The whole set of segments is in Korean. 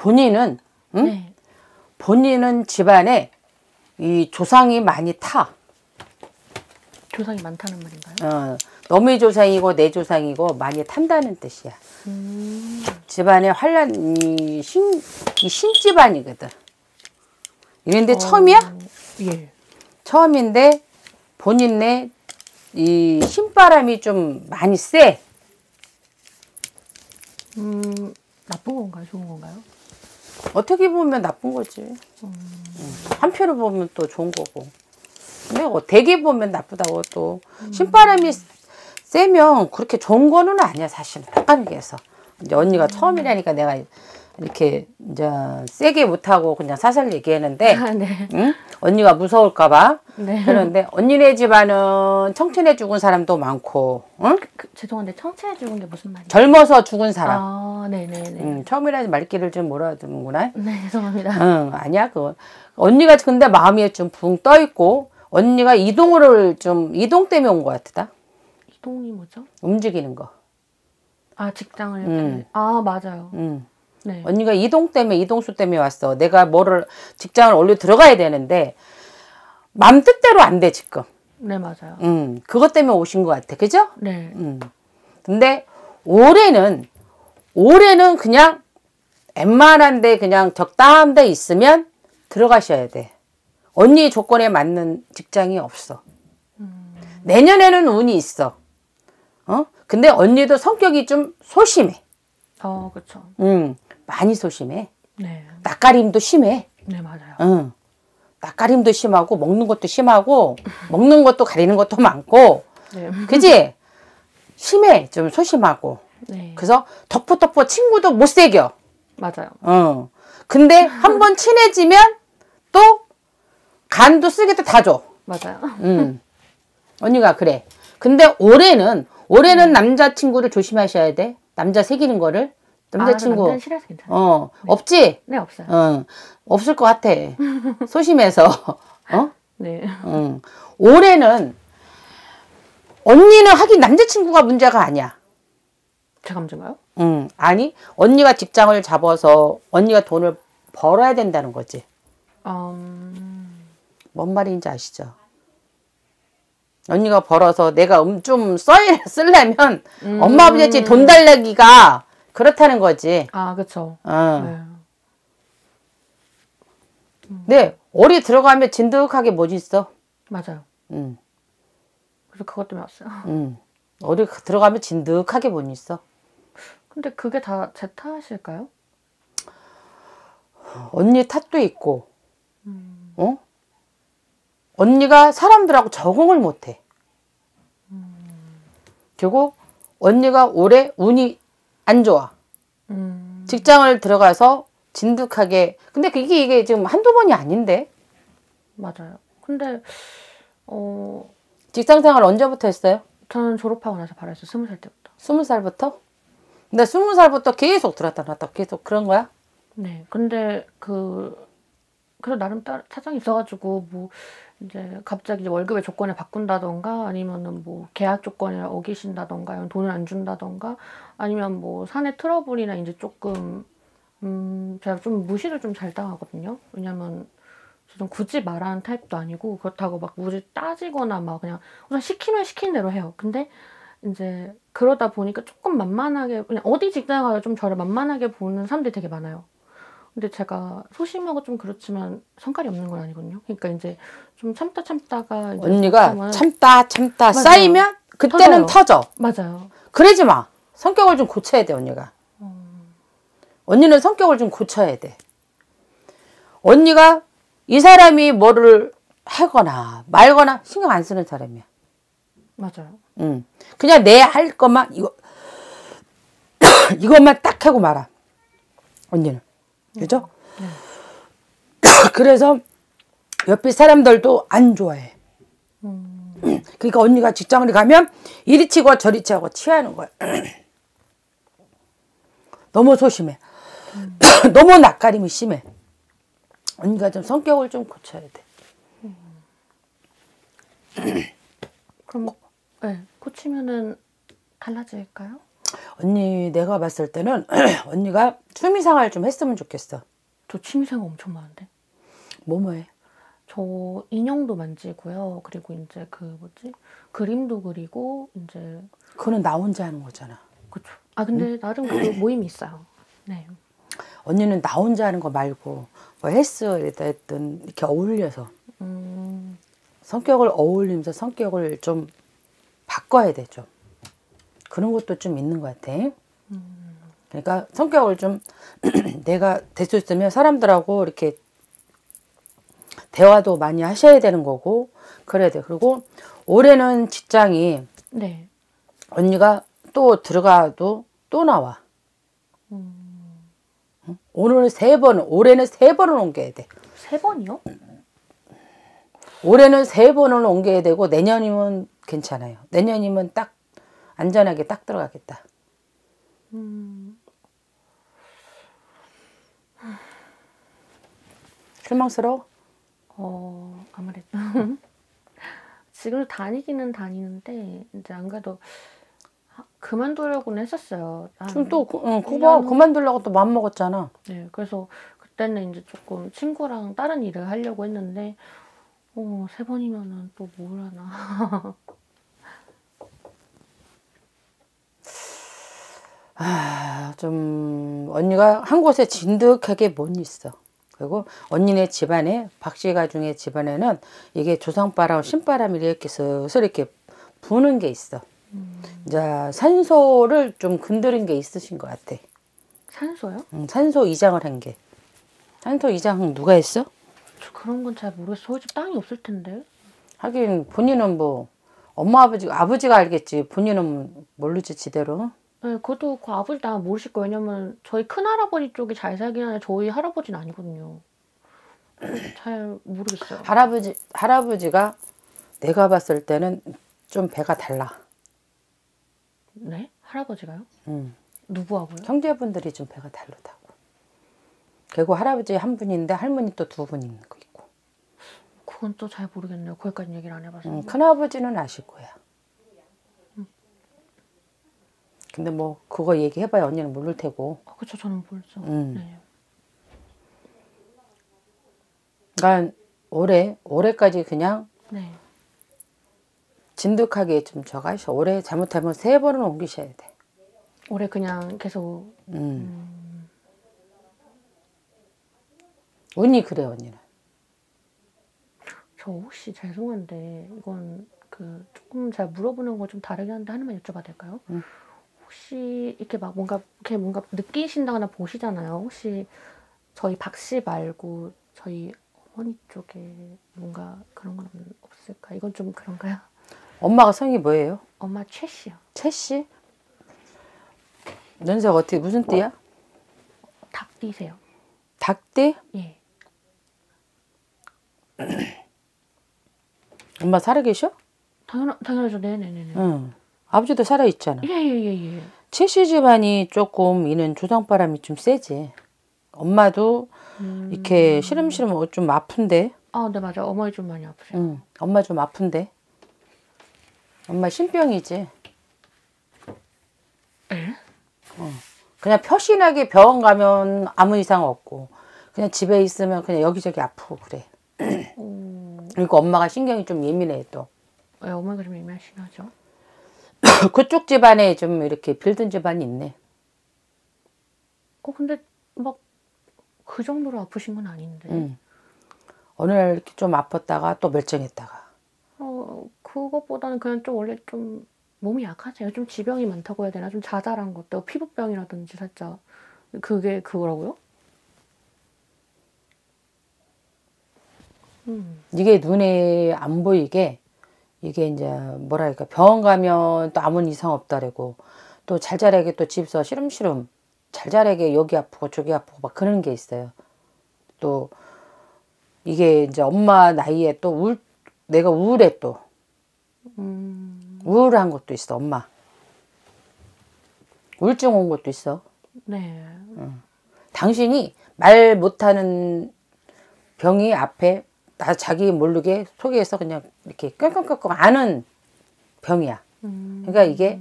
본인은 응? 네. 본인은 집안에 이 조상이 많이 타. 조상이 많다는 말인가요? 어, 너의 조상이고 내 조상이고 많이 탄다는 뜻이야. 음. 집안에 환란 이 신, 이 신집안이거든. 이런데 어. 처음이야? 예. 처음인데 본인네 이 신바람이 좀 많이 세. 음, 나쁜 건가요? 좋은 건가요? 어떻게 보면 나쁜 거지. 음. 한편으로 보면 또 좋은 거고. 근데 어, 대개 보면 나쁘다고 또 신바람이 세면 그렇게 좋은 거는 아니야 사실 딱하는 게 해서 이제 언니가 처음이라니까 내가 이렇게 이제 세게 못하고 그냥 사설 얘기했는데 아, 네. 응? 언니가 무서울까봐 네. 그런데 언니네 집안은 청춘에 죽은 사람도 많고 응? 그, 죄송한데 청취해 주는 게 무슨 말이에요? 젊어서 죽은 사람 아, 네네네. 응, 처음이라 말귀를 좀 몰아두는구나 네, 죄송합니다. 응, 아니야, 그거. 언니가 근데 마음이 좀 붕 떠 있고, 언니가 이동을 좀, 이동 때문에 온 것 같다. 이동이 뭐죠? 움직이는 거. 아, 직장을. 음. 아, 맞아요. 응. 네. 언니가 이동 때문에, 이동수 때문에 왔어. 내가 뭐를, 직장을 올려 들어가야 되는데, 맘 뜻대로 안 돼, 지금. 네, 맞아요. 응, 그것 때문에 오신 것 같아. 그죠? 네. 응. 근데, 올해는, 올해는 그냥, 웬만한데 그냥 적당한 데 있으면 들어가셔야 돼. 언니 조건에 맞는 직장이 없어. 내년에는 운이 있어. 어? 근데 언니도 성격이 좀 소심해. 어, 그쵸. 응, 많이 소심해. 네. 낯가림도 심해. 네, 맞아요. 응. 낯가림도 심하고 먹는 것도 심하고 먹는 것도 가리는 것도 많고 네. 그지? 심해 좀 소심하고 네. 그래서 덮어덮어 친구도 못 새겨 맞아요. 어. 근데 한 번 친해지면 또 간도 쓰기도 다 줘. 맞아요. 음. 언니가 그래. 근데 올해는 올해는 남자친구를 조심하셔야 돼. 남자 새기는 거를 남자친구 아, 싫어서 괜찮아요. 어 없지? 네, 없어요. 어 없을 것 같아. 소심해서 어? 네. 응. 올해는 언니는 하긴 남자친구가 문제가 아니야. 제 감정가요? 응. 아니 언니가 직장을 잡아서 언니가 돈을 벌어야 된다는 거지. 음, 뭔 말인지 아시죠? 언니가 벌어서 내가 음좀 써야 쓰려면 엄마 아버지한테 돈 달라기가 그렇다는 거지. 아, 그쵸. 어. 네. 근데 올해 들어가면 진득하게 뭐지 있어. 맞아요. 응. 그래서 그것 때문에 왔어요. 응. 올해 들어가면 진득하게 뭐지 있어. 근데 그게 다 제 탓일까요? 언니 탓도 있고, 어? 언니가 사람들하고 적응을 못해. 그리고 언니가 올해 운이 안 좋아. 음, 직장을 들어가서 진득하게. 근데 그게 이게 지금 한두 번이 아닌데? 맞아요. 근데, 어, 직장 생활 언제부터 했어요? 저는 졸업하고 나서 바로 했어요. 스무 살 때부터. 스무 살부터? 근데 스무 살부터 계속 들었다 놨다 계속 그런 거야? 네. 근데 그, 그래도 나름 따, 사정이 있어가지고, 뭐, 이제 갑자기 이제 월급의 조건을 바꾼다던가, 아니면은 뭐, 계약 조건을 어기신다던가, 아니면 돈을 안 준다던가, 아니면 뭐, 사내 트러블이나 이제 조금, 음, 제가 좀 무시를 좀 잘 당하거든요. 왜냐면, 저는 굳이 말하는 타입도 아니고, 그렇다고 막 무지 따지거나 막 그냥, 우선 시키면 시킨 대로 해요. 근데, 이제, 그러다 보니까 조금 만만하게, 그냥 어디 직장에 가도 좀 저를 만만하게 보는 사람들이 되게 많아요. 근데 제가 소심하고 좀 그렇지만 성깔이 없는 건 아니거든요. 그러니까 이제 좀 참다 참다가 이제 언니가 참다 참다 맞아요. 쌓이면 그때는 터져. 맞아요. 그러지 마. 성격을 좀 고쳐야 돼, 언니가. 언니는 성격을 좀 고쳐야 돼. 언니가 이 사람이 뭐를 하거나 말거나 신경 안 쓰는 사람이야. 맞아요. 응. 그냥 내 할 것만 이거 이것만 딱 하고 말아. 언니는. 그죠? 그래서 옆에 사람들도 안 좋아해. 그러니까 언니가 직장을 가면 이리 치고 저리 치고 취하는 거야. 너무 소심해. 너무 낯가림이 심해. 언니가 좀 성격을 좀 고쳐야 돼. 그럼 네, 고치면은 달라질까요? 언니 내가 봤을 때는 언니가 취미생활 좀 했으면 좋겠어. 저 취미생활 엄청 많은데. 뭐뭐 해? 저 인형도 만지고요. 그리고 이제 그 뭐지 그림도 그리고 이제 그거는 나 혼자 하는 거잖아. 그쵸. 아 근데 나름 그 모임이 있어요. 네. 언니는 나 혼자 하는 거 말고 뭐 헬스에다 했든 이렇게 어울려서 음, 성격을 어울리면서 성격을 좀 바꿔야 돼 좀. 그런 것도 좀 있는 것 같아. 그러니까 성격을 좀 내가 될 수 있으면 사람들하고 이렇게 대화도 많이 하셔야 되는 거고 그래야 돼. 그리고 올해는 직장이 네. 언니가 또 들어가도 또 나와. 응? 오늘 세 번, 올해는 세 번을 옮겨야 돼. 세 번이요? 올해는 세 번을 옮겨야 되고 내년이면 괜찮아요. 내년이면 딱 안전하게 딱 들어가겠다. 실망스러워? 어 아무래도 지금도 다니기는 다니는데 이제 안 그래도 하- 그만두려고는 했었어요. 한- 지금 또 그- 응, 그거 그만두려고 또 마음 먹었잖아. 네, 그래서 그때는 이제 조금 친구랑 다른 일을 하려고 했는데 어, 세 번이면은 또 뭘 하나. 아, 좀 언니가 한 곳에 진득하게 못 있어. 그리고 언니네 집안에 박씨 가중의 집안에는 이게 조상바람, 신바람이 이렇게 슬슬 이렇게 부는 게 있어. 이제 산소를 좀 건드린 게 있으신 것 같아. 산소요? 음, 산소 이장을 한 게. 산소 이장 누가 했어? 저 그런 건 잘 모르겠어요. 저희 집 땅이 없을 텐데. 하긴 본인은 뭐 엄마 아버지 아버지가 알겠지. 본인은 모르지 제대로. 네, 그것도 그 아버지 나 모르실 거예요. 왜냐면 저희 큰 할아버지 쪽이 잘 살긴 하는데 저희 할아버지는 아니거든요. 잘 모르겠어요. 할아버지 할아버지가 내가 봤을 때는 좀 배가 달라. 네? 할아버지가요? 음. 누구하고요? 형제분들이 좀 배가 다르다고. 그리고 할아버지 한 분인데 할머니 또 두 분 있는 거 있고. 그건 또 잘 모르겠네요. 거기까지 얘기를 안 해봐서. 음, 큰아버지는 아실 거야. 근데 뭐 그거 얘기해봐야 언니는 모를 테고. 아, 그쵸, 저는 모르죠. 음. 네. 그러니까 올해 올해까지 그냥 네. 진득하게 좀 저가셔. 올해 잘못하면 세 번은 옮기셔야 돼. 올해 그냥 계속 음. 운이 그래 언니는. 저 혹시 죄송한데 이건 그 조금 제가 물어보는 거 좀 다르긴 한데 하나만 여쭤봐도 될까요? 응. 혹시 이렇게 막 뭔가 이렇게 뭔가 느끼신다거나 보시잖아요. 혹시 저희 박씨 말고 저희 어머니 쪽에 뭔가 그런 건 없- 없을까? 이건 좀 그런가요? 엄마가 성이 뭐예요? 엄마 최 씨요. 채 씨? 연세가 어떻게 무슨 띠야? 닭띠세요. 닭띠? 예. 엄마 살아 계셔? 당연 당연하죠. 네네네네. 응. 아버지도 살아있잖아. 예예예 예. 채씨 집안이 조금 이는 조상바람이 좀 세지. 엄마도 음. 이렇게 시름시름 어, 좀 아픈데. 아, 네 맞아. 어머니 좀 많이 아프세요. 응. 엄마 좀 아픈데. 엄마 신병이지. 어. 그냥 표신하게 병원 가면 아무 이상 없고 그냥 집에 있으면 그냥 여기저기 아프고 그래. 오, 그러니까 엄마가 신경이 좀 예민해 또. 네, 어머니가 좀 예민하신 하죠. 그쪽 집안에 좀 이렇게 빌든 집안이 있네. 어 근데 막 그 정도로 아프신 건 아닌데. 응. 어느 날 이렇게 좀 아팠다가 또 멀쩡했다가. 어 그것보다는 그냥 좀 원래 좀 몸이 약하세요. 좀 지병이 많다고 해야 되나? 좀 자잘한 것도 피부병이라든지 살짝 그게 그거라고요? 음, 이게 눈에 안 보이게 이게 이제 뭐랄까 병원 가면 또 아무 이상 없다래고 또 잘잘하게 또 집에서 시름시름 잘잘하게 여기 아프고 저기 아프고 막 그런 게 있어요. 또 이게 이제 엄마 나이에 또 울, 내가 우울해 또 음, 우울한 것도 있어 엄마. 우울증 온 것도 있어. 네. 당신이 말 못하는 병이 앞에 나 자기 모르게 속에서 그냥 이렇게 끙끙끙끙 아는 병이야. 음, 그러니까 이게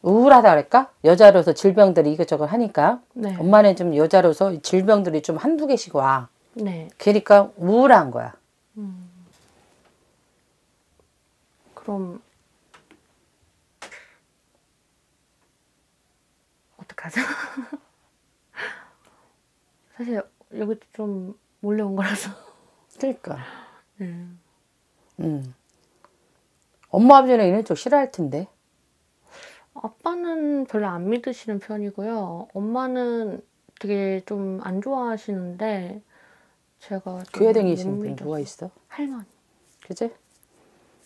우울하다 그럴까? 여자로서 질병들이 이것저것 하니까 네. 엄마는 좀 여자로서 질병들이 좀 한두 개씩 와. 네. 그러니까 우울한 거야. 그럼 어떡하죠? 사실 여기 좀 몰래 온 거라서. 그러니까. 네. 음. 엄마 아버지는 이런 쪽 싫어할 텐데. 아빠는 별로 안 믿으시는 편이고요. 엄마는 되게 좀 안 좋아하시는데 제가 좀 교회 다니시는 못 분. 누가 있어? 할머니. 그지?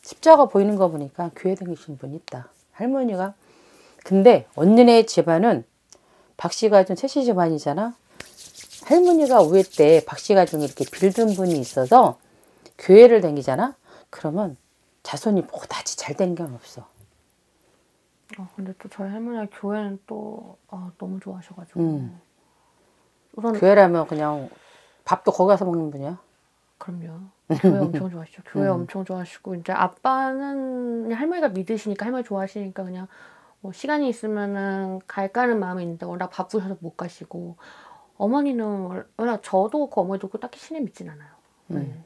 십자가 보이는 거 보니까 교회 다니시는 분 있다. 할머니가. 근데 언니네 집안은 박 씨 가정 셋이 집안이잖아. 할머니가 위에 때 박씨 가정에 이렇게 빌든 분이 있어서 교회를 다니잖아. 그러면 자손이 뭐다지 잘 되는 게 없어. 아, 근데 또 저희 할머니가 교회는 또 아, 너무 좋아하셔가지고 음. 우선 교회라면 그냥 밥도 거기 가서 먹는 분이야. 그럼요. 교회 엄청 좋아하시죠. 교회 음. 엄청 좋아하시고 이제 아빠는 할머니가 믿으시니까 할머니 좋아하시니까 그냥 뭐 시간이 있으면은 갈까는 마음이 있는데 워낙 바쁘셔서 못 가시고 어머니는 월- 워낙 저도 그 어머니도 그 딱히 신을 믿진 않아요. 네. 음.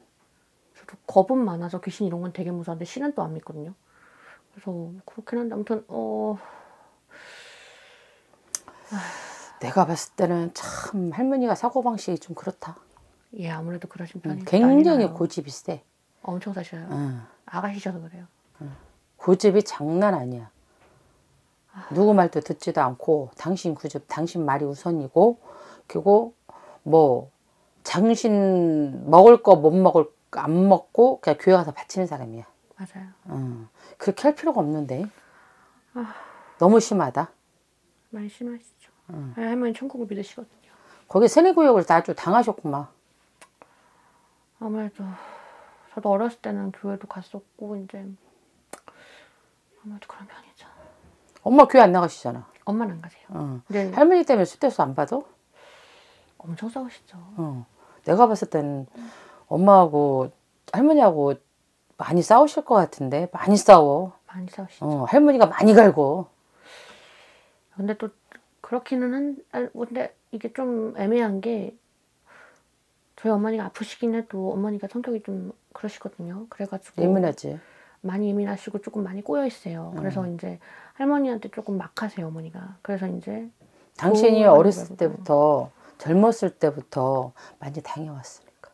저도 겁은 많아서 귀신 이런 건 되게 무서운데 신은 또 안 믿거든요. 그래서 그렇긴 한데 아무튼 어 내가 봤을 때는 참 할머니가 사고 방식이 좀 그렇다. 예, 아무래도 그러신 음, 편이 굉장히 많이 나요. 고집이 세. 엄청 사셔요. 응. 아가씨셔서 그래요. 고집이 장난 아니야. 누구 말도 듣지도 않고 당신 고집, 당신 말이 우선이고 그리고 뭐 당신 먹을 거 못 먹을 거 안 먹고 그냥 교회 가서 바치는 사람이야. 맞아요. 응. 그렇게 할 필요가 없는데 너무 심하다. 많이 심하시죠. 할머니 천국을 믿으시거든요. 거기 세뇌구역을 다 아주 당하셨구만. 아무래도 저도 어렸을 때는 교회도 갔었고 이제 아무래도 그런 편이죠. 엄마 교회 안 나가시잖아. 엄마는 안 가세요. 응. 근데 할머니 때문에 수대수 안 받아? 엄청 싸우시죠. 어. 내가 봤을 때는 엄마하고 할머니하고 많이 싸우실 것 같은데 많이 싸워. 많이 싸우시죠. 어, 할머니가 많이 갈고. 근데 또 그렇기는 한 아, 근데 이게 좀 애매한 게 저희 어머니가 아프시긴 해도 어머니가 성격이 좀 그러시거든요. 그래가지고 예민하지. 많이 예민하시고 조금 많이 꼬여 있어요. 그래서 음. 이제 할머니한테 조금 막하세요 어머니가. 그래서 이제 당신이 어렸을. 때부터 젊었을 때부터 많이 당해왔으니까.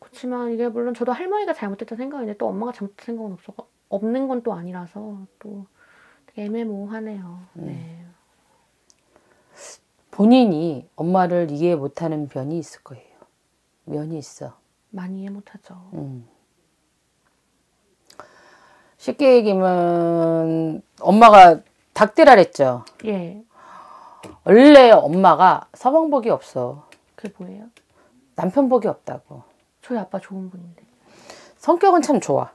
그렇지만 이게 물론 저도 할머니가 잘못했다 생각인데 또 엄마가 잘못했다 생각은 없어 없는 건 또 아니라서 또 애매모호하네요. 음. 네. 본인이 엄마를 이해 못하는 면이 있을 거예요. 면이 있어. 많이 이해 못하죠. 음. 쉽게 얘기하면 엄마가 닭띠라랬죠. 예, 원래 엄마가 서방복이 없어. 그게 뭐예요? 남편복이 없다고. 저희 아빠 좋은 분인데 성격은 참 좋아.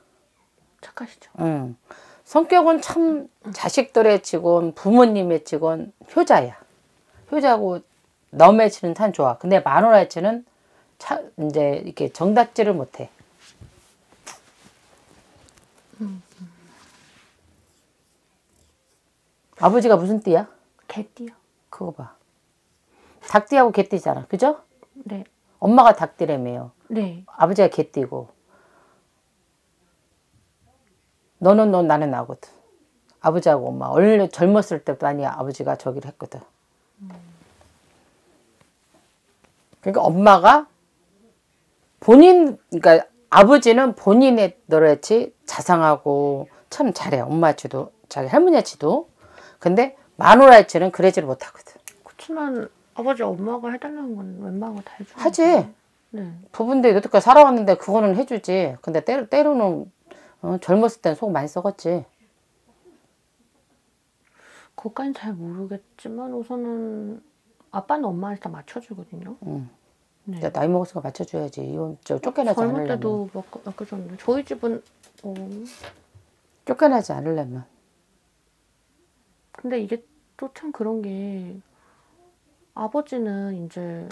착하시죠. 응. 성격은 참 자식들의 직원, 부모님의 직원, 효자야. 효자고 너매치는 참 좋아. 근데 마누라치는 차, 이제 이렇게 정답지를 못해. 아버지가 무슨 띠야? 개띠요. 그거 봐. 닭띠하고 개띠잖아. 그죠? 네, 엄마가 닭띠라며요. 네. 아버지가 개띠고. 너는 너 나는 나거든. 아버지하고 엄마. 원래 젊었을 때부터 많이 아버지가 저기를 했거든. 그러니까 엄마가 본인, 그러니까 아버지는 본인의 너같이 자상하고 참 잘해. 엄마치도, 자기 할머니치도. 근데 마누라치는 그러지를 못하거든. 그렇지만 아버지 엄마가 해달라는 건 웬만한 거 다 해주는 하지. 네. 부부인데 여태까지 살아왔는데 그거는 해주지. 근데 때로, 때로는 어, 젊었을 땐 속 많이 썩었지. 그것까진 잘 모르겠지만 우선은 아빠는 엄마한테 다 맞춰주거든요. 응. 네. 야, 나이 먹었으니까 맞춰줘야지. 이건 저 쫓겨나지 젊을 않으려면. 때도 막 맡겨줬는데 저희 집은 어 쫓겨나지 않으려면. 근데 이게 또 참 그런 게 아버지는 이제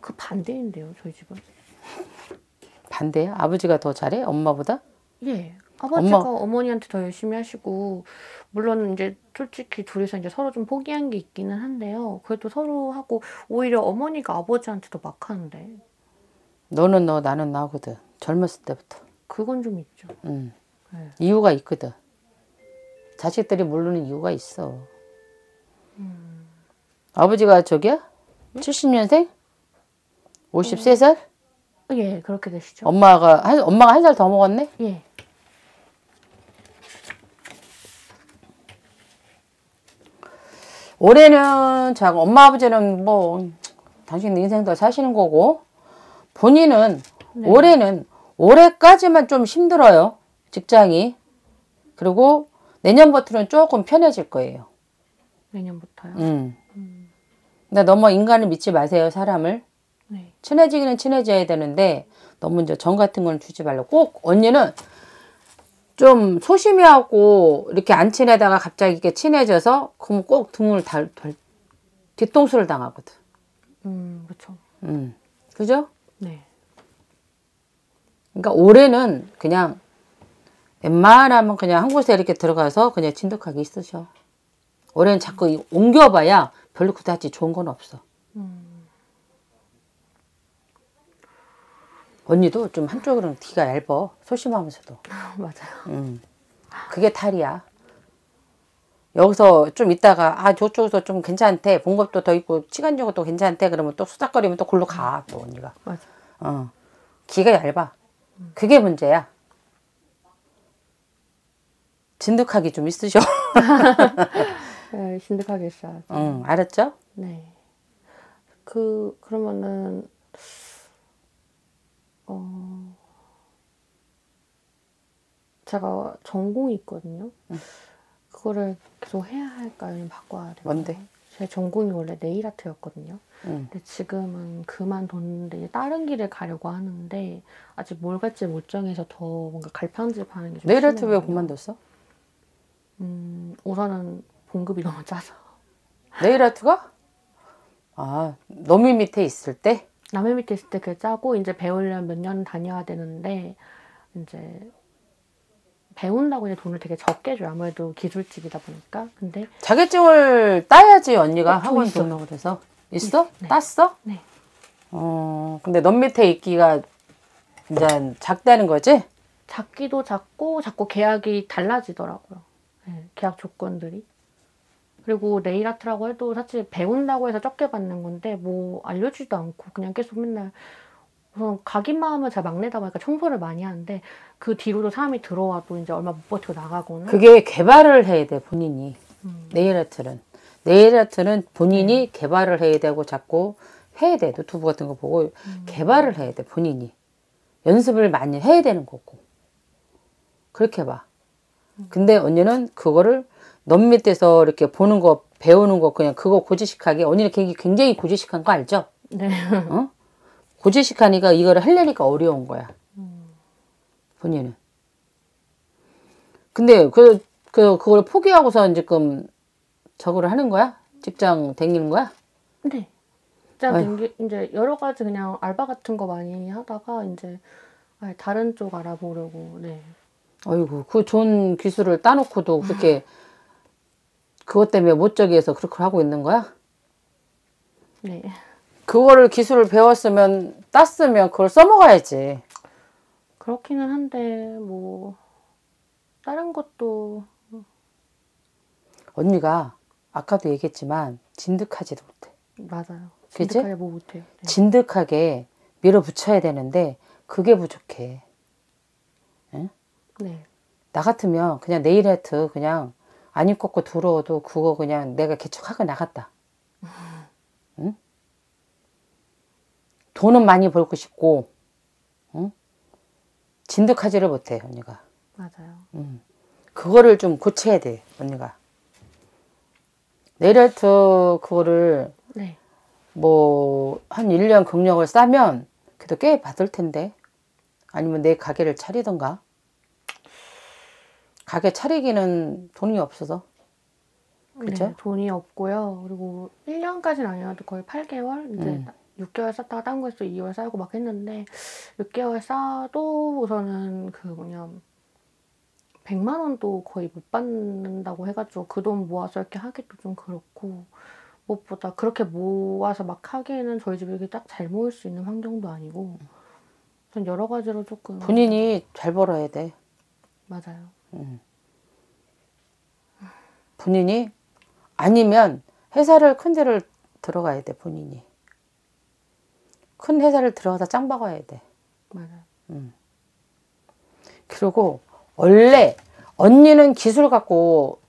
그 반대인데요 저희 집은 반대야? 아버지가 더 잘해? 엄마보다? 예 아버지가 엄마- 어머니한테 더 열심히 하시고 물론 이제 솔직히 둘이서 이제 서로 좀 포기한 게 있기는 한데요. 그래도 서로 하고 오히려 어머니가 아버지한테 더 막 하는데 너는 너 나는 나거든. 젊었을 때부터. 그건 좀 있죠. 음. 네. 이유가 있거든. 자식들이 모르는 이유가 있어. 아버지가 저기야? 70년생? 53살? 예, 그렇게 되시죠. 엄마가 한 엄마가 한 살 더 먹었네? 예. 올해는 자 엄마 아버지는 뭐 당신 인생도 사시는 거고 본인은 네. 올해는 올해까지만 좀 힘들어요 직장이 그리고 내년부터는 조금 편해질 거예요. 내년부터요. 음. 근데 너무 인간을 믿지 마세요 사람을 네. 친해지기는 친해져야 되는데 너무 이제 정 같은 건 주지 말고 꼭 언니는 좀 소심해 하고 이렇게 안 친해다가 갑자기 이렇게 친해져서 그러면 꼭 등을 달, 달 뒤통수를 당하거든. 음, 그렇죠. 음. 그죠? 네. 그러니까 올해는 그냥 웬만하면 그냥 한 곳에 이렇게 들어가서 그냥 진득하게 있으셔. 올해는 자꾸 이- 옮겨봐야 별로 그다지 좋은 건 없어. 음. 언니도 좀 한쪽으로는 귀가 얇어. 소심하면서도. 맞아요. 음. 그게 탈이야. 여기서 좀 있다가 아 저쪽에서 좀 괜찮대. 본 것도 더 있고 시간적으로 또 괜찮대. 그러면 또 수닥거리면 또 골로 가. 또 언니가. 맞아. 어. 귀가 얇아. 그게 문제야. 진득하게 좀 있으셔. 네, 신득하게 있어야죠. 응, 알았죠? 네. 그 그러면은 어 제가 전공이 있거든요. 그거를 계속 해야 할까요? 아니면 바꿔야 될까요? 뭔데? 제 전공이 원래 네일 아트였거든요. 응. 근데 지금은 그만뒀는데 다른 길을 가려고 하는데 아직 뭘 갈지 못 정해서 더 뭔가 갈팡질팡한 게좀 내일 아트 왜 그만뒀어? 음, 우선은 봉급이 너무 짜서 네일 아트가? 아, 너미 밑에 있을 때? 남의 밑에 있을 때 그게 짜고 이제 배우려면 몇 년 다녀야 되는데 이제 배운다고 이제 돈을 되게 적게 줘요. 아무래도 기술직이다 보니까. 근데 자격증을 따야지 언니가 어, 저 학원 있어요. 등록을 해서. 있어? 네. 땄어? 네. 어, 근데 넌 밑에 있기가 이제 작다는 거지? 작기도 작고 자꾸 계약이 달라지더라고요. 네, 계약 조건들이. 그리고 네일 아트라고 해도 사실 배운다고 해서 적게 받는 건데 뭐 알려주지도 않고 그냥 계속 맨날 우선 가기만 하면 제가 막내다 보니까 청소를 많이 하는데 그 뒤로도 사람이 들어와도 이제 얼마 못 버티고 나가거나 그게 개발을 해야 돼, 본인이. 음. 네일 아트는. 네일 아트는 본인이 개발을 해야 되고 자꾸 해야 돼. 노트북 같은 거 보고 개발을 해야 돼, 본인이. 연습을 많이 해야 되는 거고. 그렇게 봐. 근데 언니는 그거를 넌 밑에서 이렇게 보는 거, 배우는 거 그냥 그거 고지식하게 언니는 굉장히- 굉장히 고지식한 거 알죠? 네. 어? 고지식하니까 이거를 하려니까 어려운 거야. 본인은. 근데 그, 그, 그걸 포기하고서 지금 저거를 하는 거야? 직장 다니는 거야? 네. 진짜 아이고. 댕기- 이제 여러 가지 그냥 알바 같은 거 많이 하다가 이제 다른 쪽 알아보려고 네. 어이구, 그 좋은 기술을 따놓고도 그렇게 그것 때문에 못 저기 해서 그렇게 하고 있는 거야? 네. 그거를 기술을 배웠으면, 땄으면 그걸 써먹어야지. 그렇기는 한데 뭐 다른 것도 언니가 아까도 얘기했지만 진득하지도 못해. 맞아요. 진득하게 뭐 못해요. 네. 진득하게 밀어붙여야 되는데 그게 부족해. 네. 나 같으면 그냥 네일 아트 그냥 안 입고 들어오도 그거 그냥 내가 개척하고 나갔다. 응? 돈은 많이 벌고 싶고, 응? 진득하지를 못해 언니가. 맞아요. 그거를 좀 고쳐야 돼 언니가. 아트 그거를 네. 뭐 한 1년 경력을 쌓으면 그래도 꽤 받을 텐데 아니면 내 가게를 차리던가 가게 차리기는 돈이 없어서 그죠? 네, 돈이 없고요. 그리고 1년까지는 아니어도 거의 8개월 이제 음. 6개월 쌓다가 딴 거에서 2개월 쌓고 막 했는데 6개월 쌓아도 우선은 그 뭐냐 100만 원도 거의 못 받는다고 해가지고 그 돈 모아서 이렇게 하기도 좀 그렇고 무엇보다 그렇게 모아서 막 하기에는 저희 집이 이렇게 딱 잘 모일 수 있는 환경도 아니고 전 여러 가지로 조금 본인이 잘 벌어야 돼. 맞아요. 본인이 아니면 회사를 큰 데를 들어가야 돼 본인이. 큰 회사를 들어가서 짱 박아야 돼. 맞아요. 그리고 원래 언니는 기술 갖고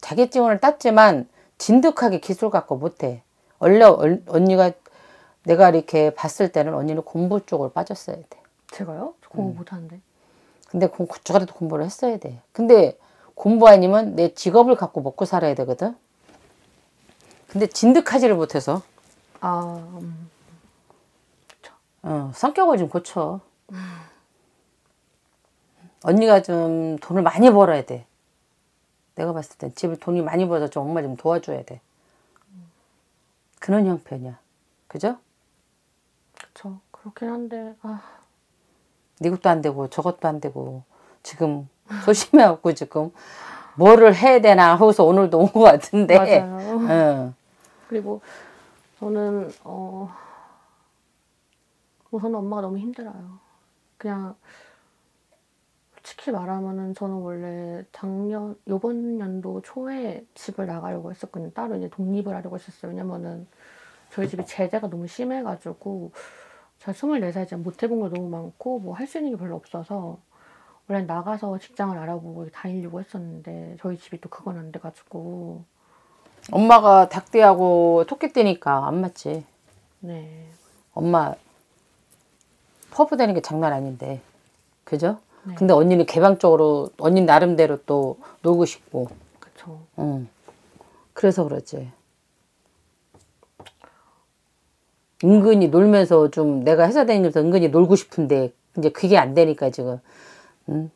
자격증을 땄지만 진득하게 기술 갖고 못해. 원래 얼- 언니가 내가 이렇게 봤을 때는 언니는 공부 쪽으로 빠졌어야 돼. 제가요? 저 공부 못하는데. 근데 공- 그쪽에도 공부를 했어야 돼. 근데 공부 아니면 내 직업을 갖고 먹고 살아야 되거든. 근데 진득하지를 못해서 아, 음, 어, 성격을 좀 고쳐. 언니가 좀 돈을 많이 벌어야 돼. 내가 봤을 땐 집을 돈이 많이 벌어서 좀 엄마 좀 도와줘야 돼. 그런 형편이야. 그죠? 그쵸. 그렇긴 한데, 아, 이것도 안 되고 저것도 안 되고 지금 소심해갖고 지금 뭐를 해야 되나 하고서 오늘도 온 것 같은데. 맞아요. 응. 그리고 저는 어 우선 엄마가 너무 힘들어요. 그냥 솔직히 말하면은 저는 원래 작년 요번 연도 초에 집을 나가려고 했었거든요. 따로 이제 독립을 하려고 했었어요. 왜냐면은 저희 집이 제재가 너무 심해가지고 제가 24살 이제 못 해본 거 너무 많고 뭐 할 수 있는 게 별로 없어서 원래 나가서 직장을 알아보고 다니려고 했었는데 저희 집이 또 그건 안 돼가지고 엄마가 닭띠하고 토끼띠니까 안 맞지. 네 엄마 퍼브 되는 게 장난 아닌데. 그죠? 네. 근데 언니는 개방적으로 언니 나름대로 또 놀고 싶고. 그쵸. 응. 그래서 그렇지. 은근히 놀면서 좀 내가 회사 다니면서 은근히 놀고 싶은데 이제 그게 안 되니까 지금 응?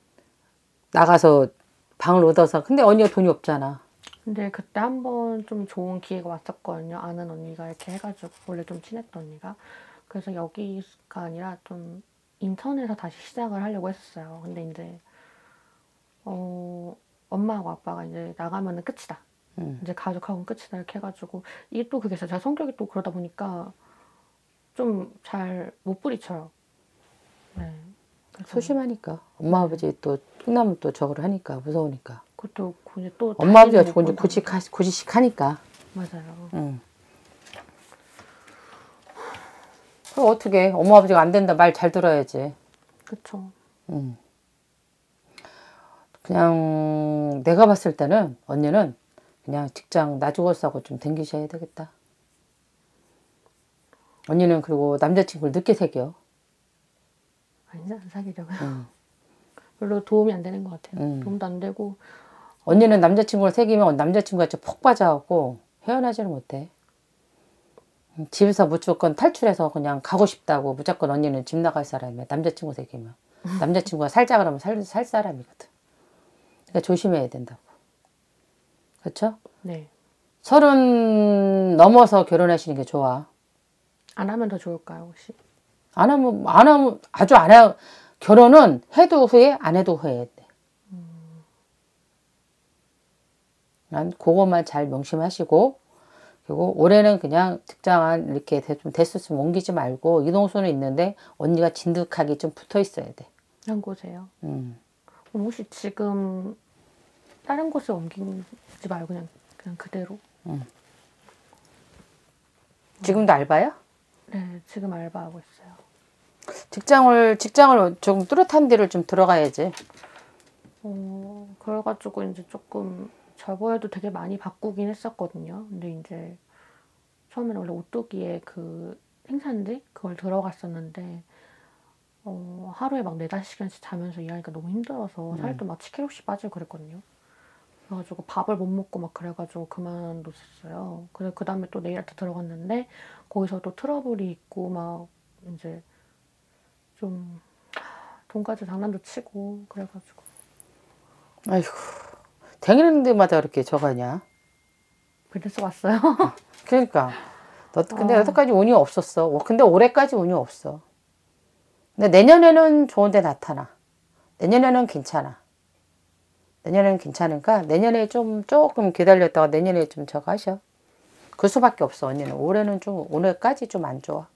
나가서 방을 얻어서 근데 언니가 돈이 없잖아. 근데 그때 한 번 좀 좋은 기회가 왔었거든요. 아는 언니가 이렇게 해가지고 원래 좀 친했던 언니가 그래서 여기가 아니라 좀 인천에서 다시 시작을 하려고 했었어요. 근데 이제 어 엄마하고 아빠가 이제 나가면은 끝이다. 음. 이제 가족하고는 끝이다 이렇게 해가지고 이게 또 그게. 제가 성격이 또 그러다 보니까 좀 잘 못 부딪혀요. 네. 소심하니까 엄마 아버지 또 끝나면 또 저걸 하니까 무서우니까 그것도 이제 또 엄마 아버지가 이제. 고집 고지식 하니까 맞아요. 응. 그럼 어떻게 엄마 아버지가 안 된다 말 잘 들어야지. 그쵸. 응. 그냥 내가 봤을 때는 언니는 그냥 직장 나주고 싸고 좀 댕기셔야 되겠다. 언니는 그리고 남자친구를 늦게 새겨. 아니지 안 사귀려고요. 응. 별로 도움이 안 되는 것 같아요. 음. 도움도 안 되고 언니는 남자친구를 새기면 남자친구가 폭 빠져갖고 헤어나지를 못해. 음, 집에서 무조건 탈출해서 그냥 가고 싶다고 무조건 언니는 집 나갈 사람이야. 남자친구 새기면. 남자친구가 살자 그러면 살, 살 사람이거든. 그러니까 조심해야 된다고. 그렇죠? 네. 서른 넘어서 결혼하시는 게 좋아. 안 하면 더 좋을까요 혹시? 안 하면 안 하면 아주 안 해. 결혼은 해도 후회 안 해도 후회해야 돼. 난 그것만 잘 명심하시고 그리고 올해는 그냥 직장을 이렇게 대- 좀 됐었으면 옮기지 말고 이동수는 있는데 언니가 진득하게 좀 붙어 있어야 돼. 한 곳에요. 음. 그럼 혹시 지금 다른 곳에 옮기지 말고 그냥 그냥 그대로? 지금도 알바야? 네, 지금 알바하고 있어요. 직장을 직장을 조금 뚜렷한 데를 좀 들어가야지. 어, 그래가지고 이제 조금 저번에도 되게 많이 바꾸긴 했었거든요. 근데 이제 처음에는 원래 오뚜기에 그 행사인데 그걸 들어갔었는데 어, 하루에 막 네다섯 시간씩 자면서 일하니까 너무 힘들어서 살도 막 7kg씩 빠지고 그랬거든요. 그래가지고 밥을 못 먹고 막 그래가지고 그만뒀었어요. 그래서 그 다음에 또 네일아트 들어갔는데 거기서 또 트러블이 있고 막 이제 좀 돈까지 장난도 치고 그래가지고 아이고 다니는 데마다 그렇게 저가냐? 그래서 왔어요. 그러니까 너 근데 어. 여태까지 운이 없었어. 어, 근데 올해까지 운이 없어. 근데 내년에는 좋은데 나타나. 내년에는 괜찮아. 내년에는 괜찮으니까 내년에 좀 조금 기다렸다가 내년에 좀 저거 하셔. 그 수밖에 없어 언니는 올해는 좀 올해까지 좀 안 좋아.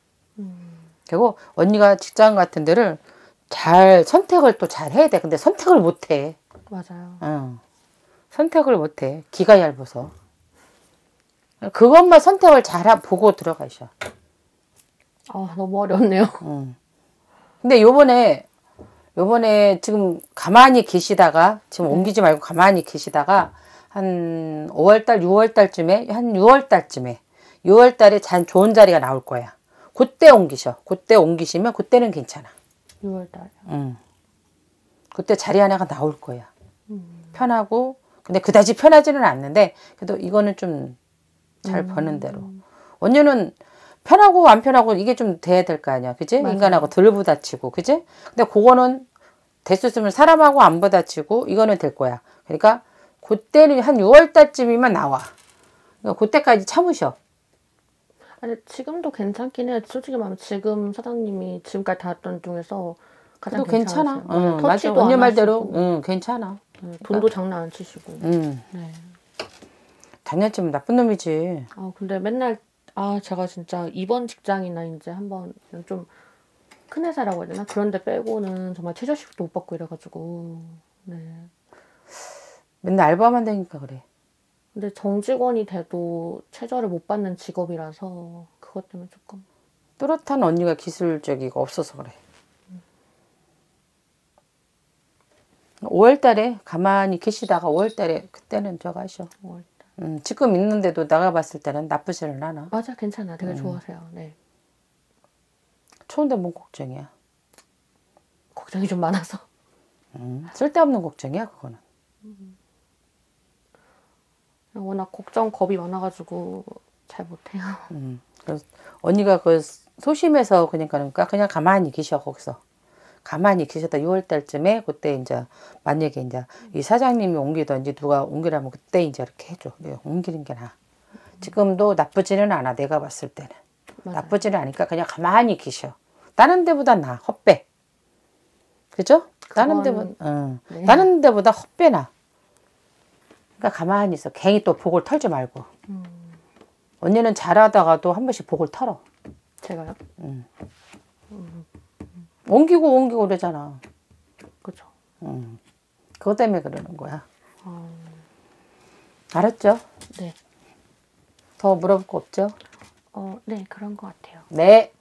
그리고 언니가 직장 같은 데를 잘 선택을 또 잘 해야 돼. 근데 선택을 못 해. 맞아요. 어. 선택을 못 해. 기가 얇아서. 그것만 선택을 잘 하- 보고 들어가셔. 아 너무 어렵네요. 음. 근데 요번에 요번에 지금 가만히 계시다가 지금 옮기지 말고 가만히 계시다가 한 5월달 6월달쯤에 한 6월달쯤에 6월달에 잔 좋은 자리가 나올 거야. 그때 옮기셔. 그때 옮기시면 그때는 괜찮아. 6월달. 음. 그때 자리 하나가 나올 거야. 편하고 근데 그다지 편하지는 않는데 그래도 이거는 좀 잘 버는 대로. 언니는 편하고 안 편하고 이게 좀 돼야 될 거 아니야. 그지? 인간하고 덜 부딪히고. 그지? 근데 그거는 됐었으면 사람하고 안 부딪히고 이거는 될 거야. 그러니까 그때는 한 6월 달쯤이면 나와. 그러니까 그때까지 참으셔. 아니 지금도 괜찮긴 해요. 솔직히 말하면 지금 사장님이 지금까지 다했던 중에서 가장 괜찮아. 괜찮으세요. 네, 응, 맞아. 터치도 언니 안 말대로 응, 괜찮아. 네, 돈도 장난 안 치시고. 응. 네. 작년쯤 나쁜 놈이지. 아 근데 맨날 아 제가 진짜 이번 직장이나 이제 한번 좀 큰 회사라고 해야 되나 그런데 빼고는 정말 최저시급도 못 받고 이래가지고 네 맨날 알바만 되니까 그래. 근데 정직원이 돼도 최저를 못 받는 직업이라서 그것 때문에 조금 뚜렷한 언니가 기술적이고 없어서 그래. 5월 달에 가만히 계시다가 5월 달에 그때는. 뭐 일단 음, 지금 있는데도 나가봤을 때는 나쁘지는 않아. 맞아 괜찮아 되게 좋아하세요 네 추운데 뭔 걱정이야. 걱정이 좀 많아서 음, 쓸데없는 걱정이야 그거는. 워낙 걱정 겁이 많아가지고 잘 못해요 음, 그래서 언니가 그 소심해서 그러니까 그러니까 그냥 가만히 계셔 거기서. 가만히 계셨다 6월 달쯤에 그때 이제 만약에 이제 이 사장님이 옮기든지 누가 옮기라면 그때 이제 이렇게 해줘. 내가 옮기는 게 나아. 지금도 나쁘지는 않아 내가 봤을 때는. 맞아요. 나쁘지는 않으니까 그냥 가만히 계셔. 다른 데보다 나 헛배. 그죠? 다른 그거는- 데보다 응. 네. 다른 데보다 헛배 나. 그러니까 가만히 있어. 괜히 또 복을 털지 말고. 음. 언니는 잘하다가도 한 번씩 복을 털어. 제가요 옮기고 옮기고 그러잖아. 그죠 응. 그것 때문에 그러는 거야. 어, 알았죠? 네 더 물어볼 거 없죠? 어, 네 그런 것 같아요 네.